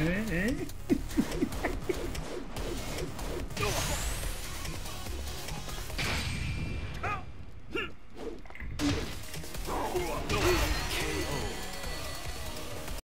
ええ？Ooh,